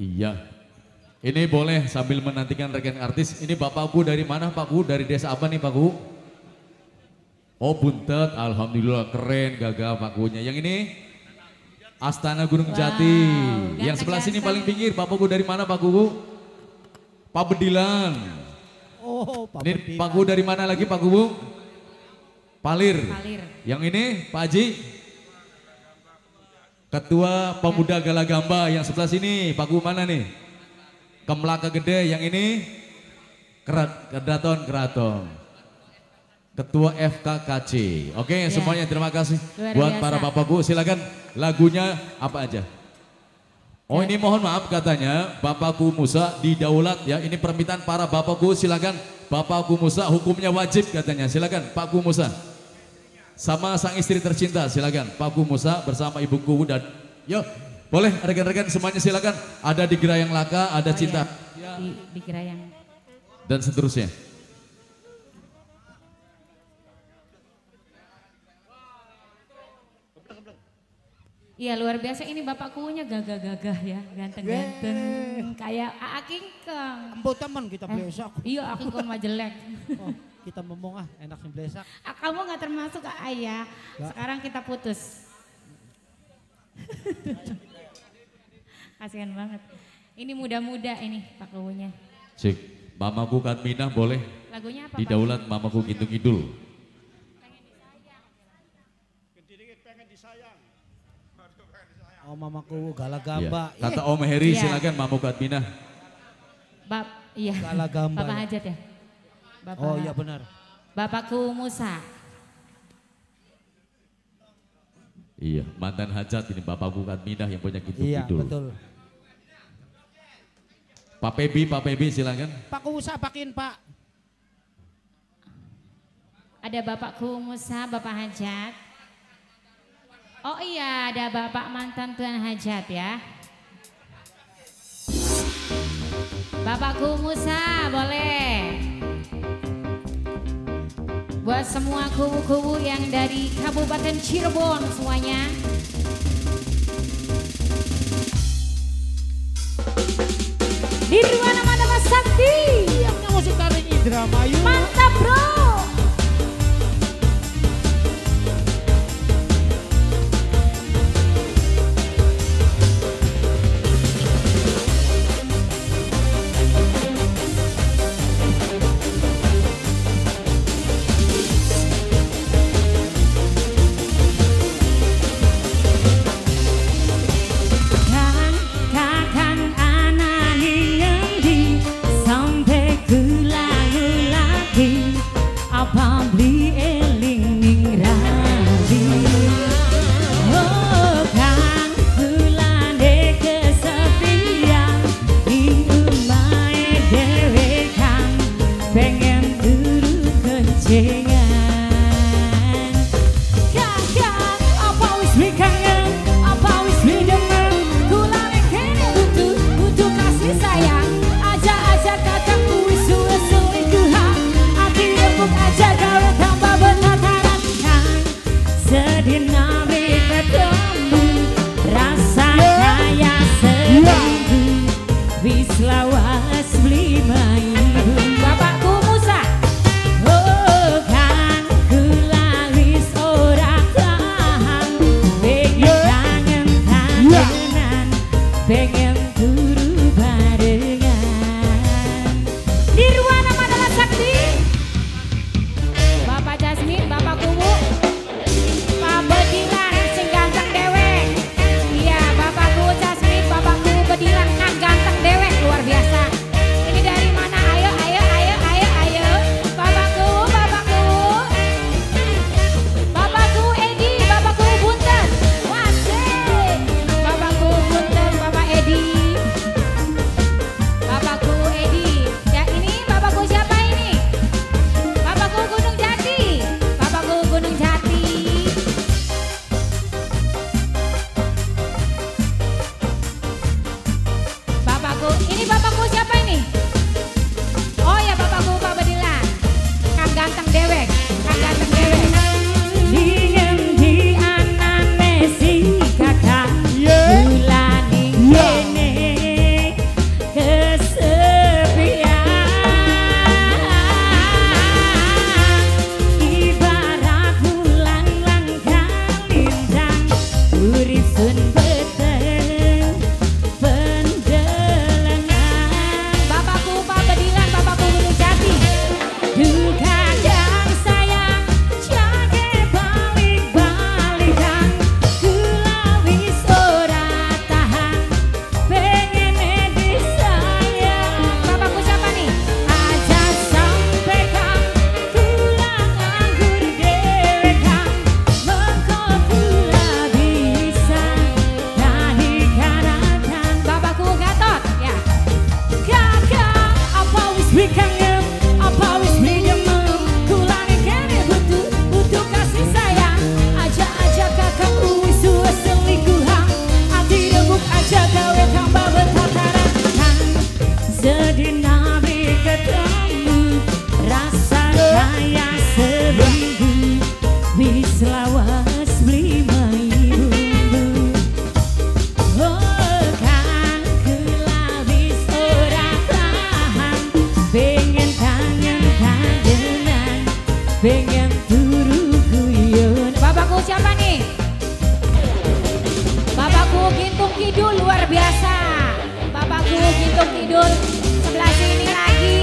Iya. Ini boleh sambil menantikan rekan artis. Ini Bapakku dari mana Pakku? Dari desa apa nih Pakku? Oh buntet, Alhamdulillah keren gagah Pakkunya. Yang ini Astana Gunung Jati. Wow, Yang sebelah sini paling pinggir Bapakku dari mana Pakku? Pak Bedilan. Oh, Pak Ini Bedilan. Pakku dari mana lagi Pakku? Palir. Palir. Yang ini Pak Haji. Ketua Pemuda Galagamba yang sebelah sini, Pak Gu mana nih? Kemlaka Gede yang ini Kerat, Kedaton Keraton. Ketua FKKC. Oke, Ya. semuanya terima kasih Luar buat biasa. para Bapak Bu. Silakan lagunya apa aja. Oh ini mohon maaf katanya Bapakku Musa di Daulat ya. Ini permintaan para Bapakku silakan Bapakku Musa hukumnya wajib katanya. Silakan Pakku Musa. Sama sang istri tercinta silakan Pakku Musa bersama ibuku dan yo boleh rekan-rekan semuanya silakan ada di Gerayang Laka ada Oh, cinta iya. Di, di Gerayang. dan seterusnya. Iya luar biasa ini bapak kuunya gagah-gagah ya, ganteng-ganteng. Kayak Aa Kingkong. Embo teman kita Eh, blesak. iya aku kok mah jelek. Oh, kita ngomong ah enaknya blesak. Ah, Kamu nggak termasuk Aa ya. Sekarang kita putus. Kasihan banget. Ini muda-muda ini Pak Kuunya. Cik, mamaku Katminah boleh Lagunya apa di? Daulat mamaku Gintung Kidul. Oh mamaku Ya. galagamba. Kata Om Heri Iya. silakan mamaku Katminah. Bap, iya. Galagamba. Bapak Hajat ya? Bapak, Oh iya benar. Bapakku Musa. Iya, mantan hajat ini bapakku Katminah yang punya Gintung Iya Kidul. betul. Pak Pebi, Pak Pebi silakan. Pak Kusa pakin Pak. Ada Bapakku Musa, Bapak Hajat. Oh iya, ada Bapak mantan Tuan Hajat ya. Bapakku Musa, boleh. Buat semua kubu-kubu yang dari Kabupaten Cirebon semuanya. Nirwana Madama Sakti. Yang musik dari Indramayu. Mantap bro. Bapak Jasmine, Bapak Kubu Kidul luar biasa. bapakku Guru tidur Kidul sebelah sini lagi.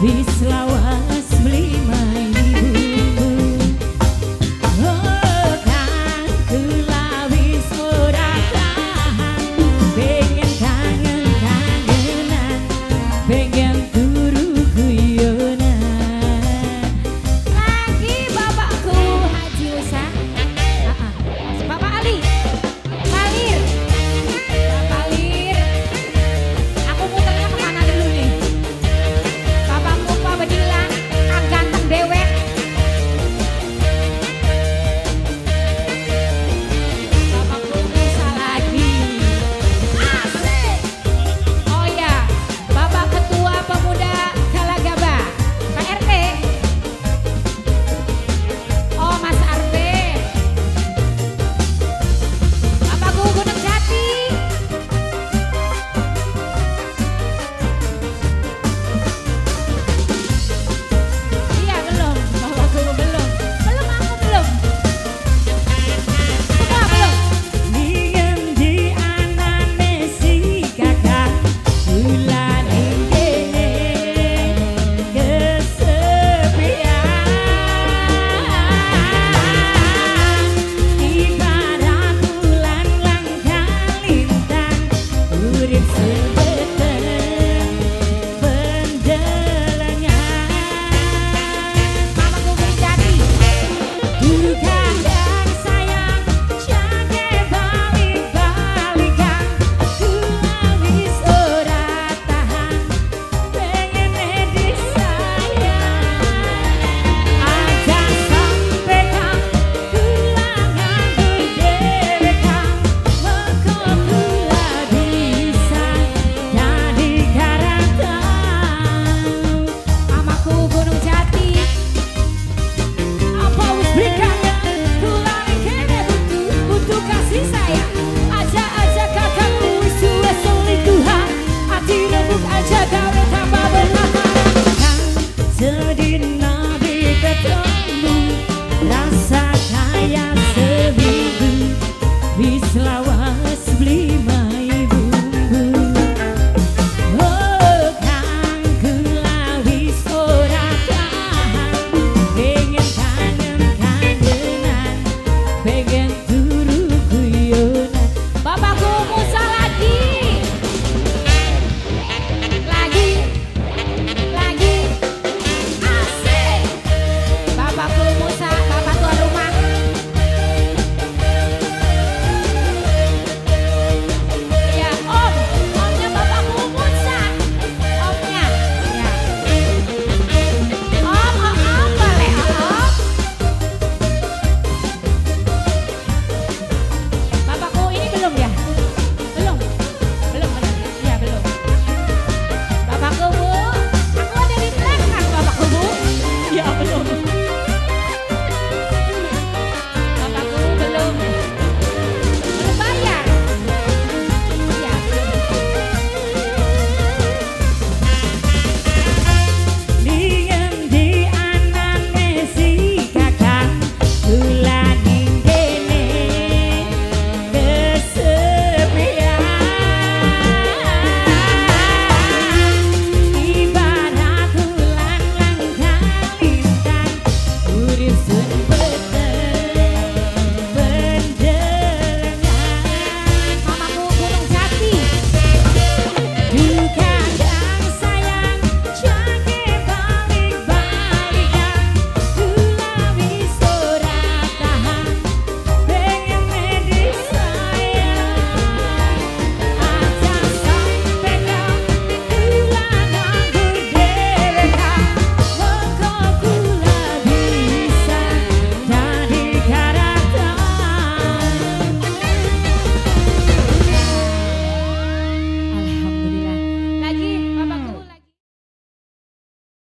Vice Nadin Nabi Petra